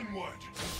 Onward!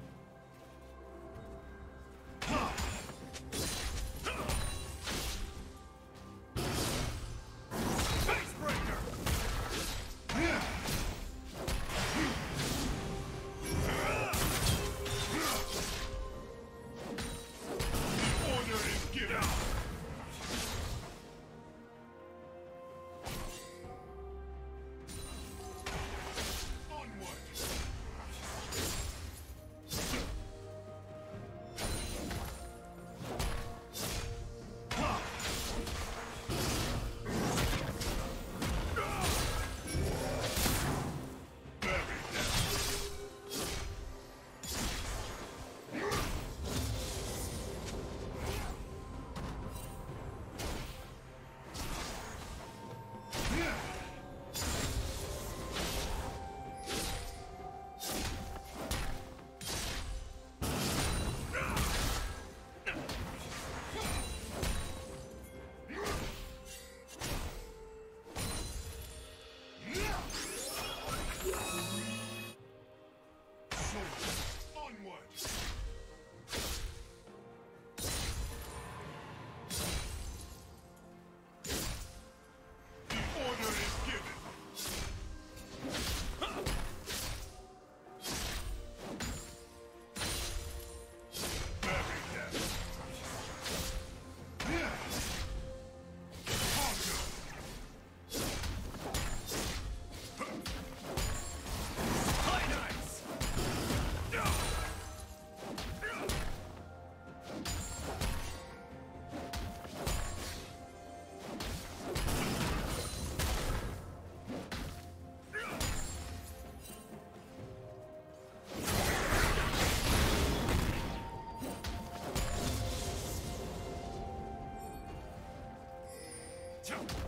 자!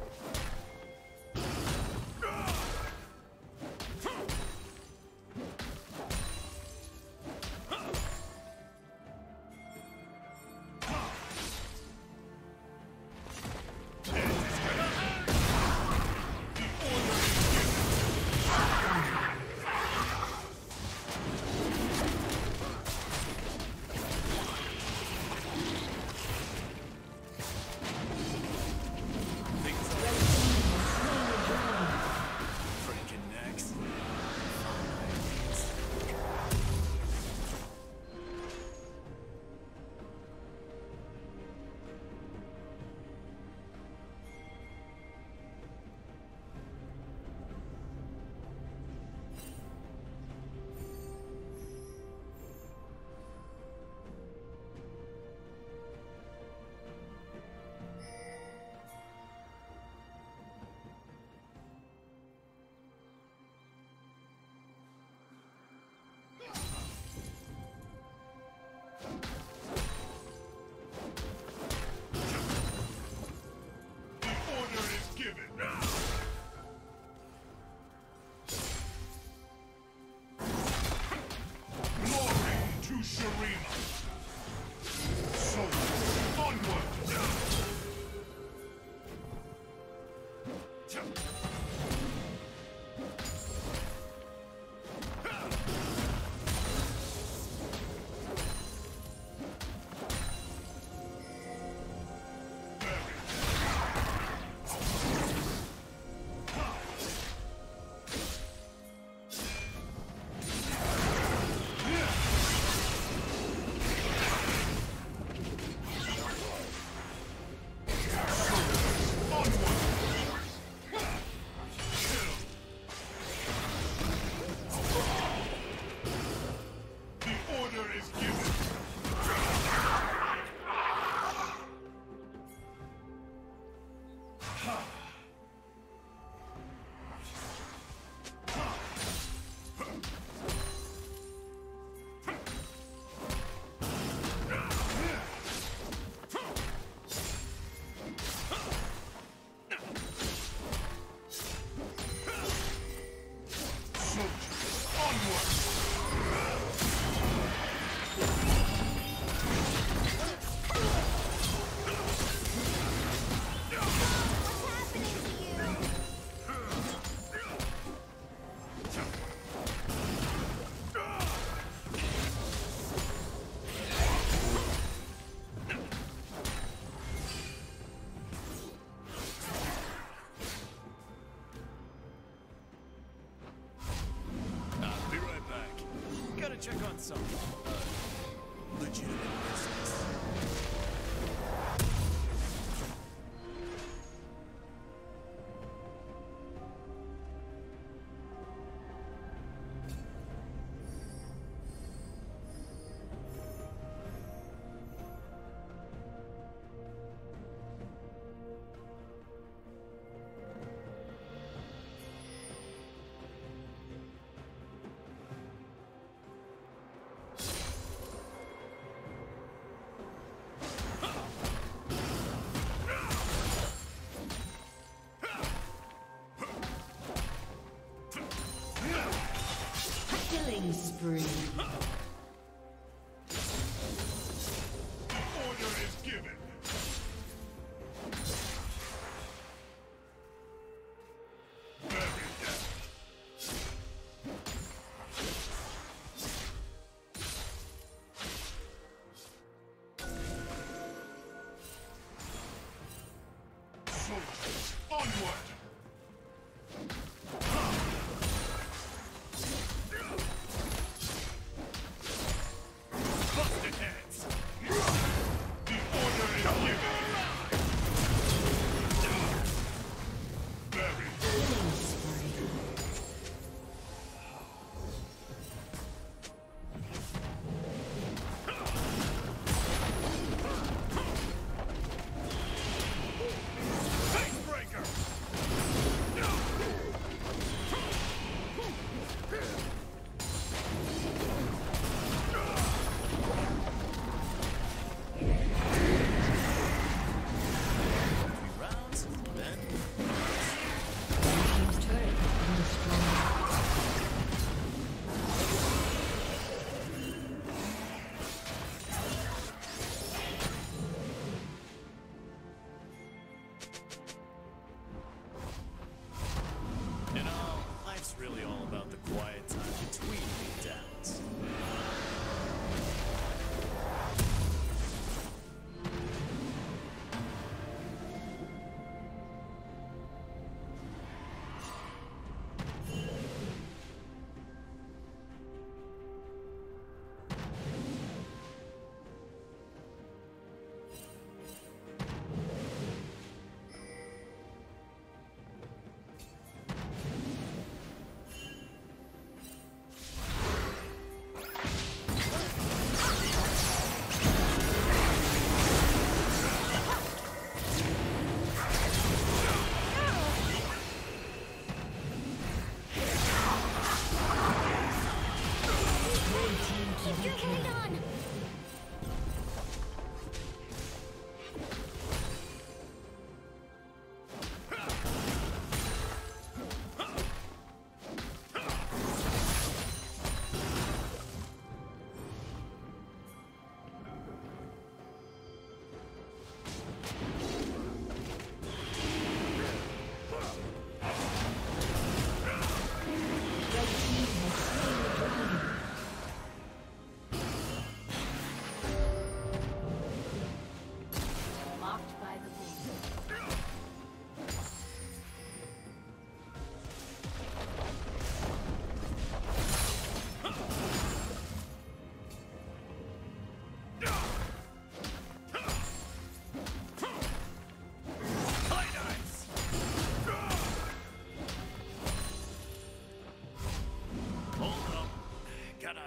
Onward!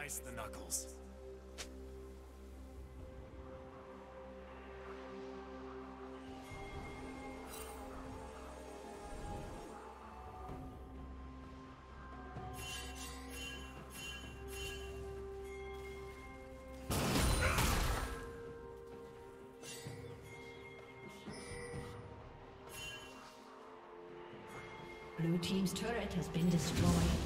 the knuckles. Blue Team's turret has been destroyed.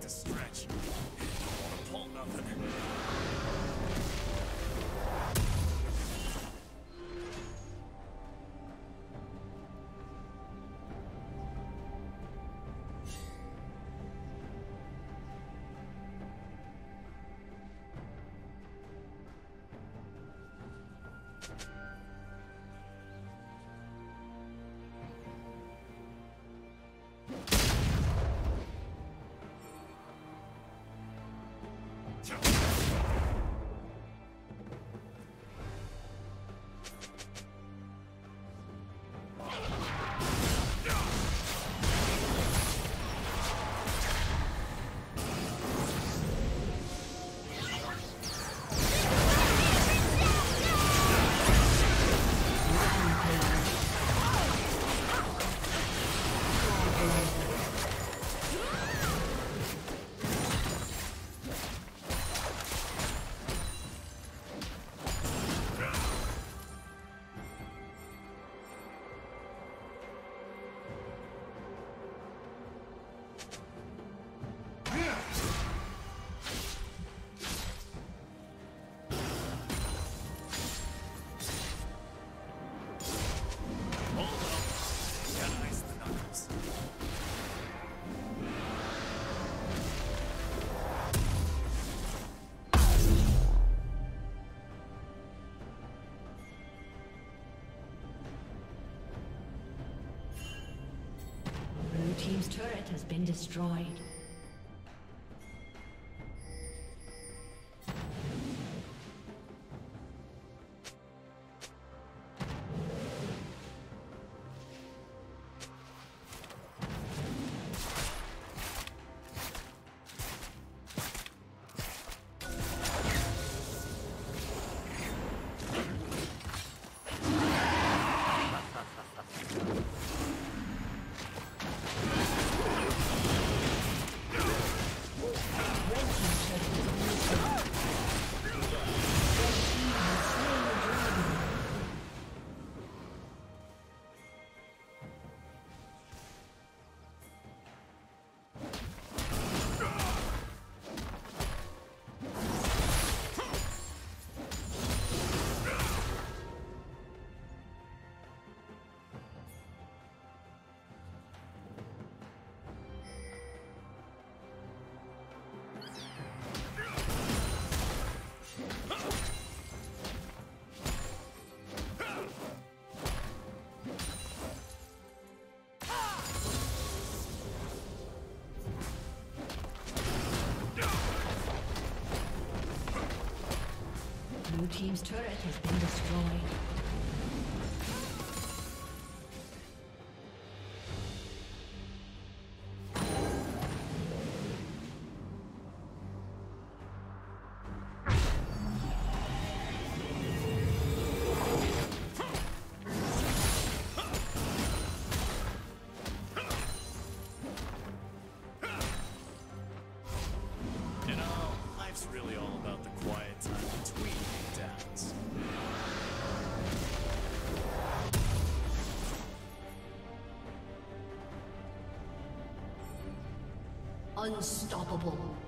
to a stretch. Don't want to pull nothing. Been destroyed. Team's turret has been destroyed. You know, life's really all about the quiet time between Unstoppable.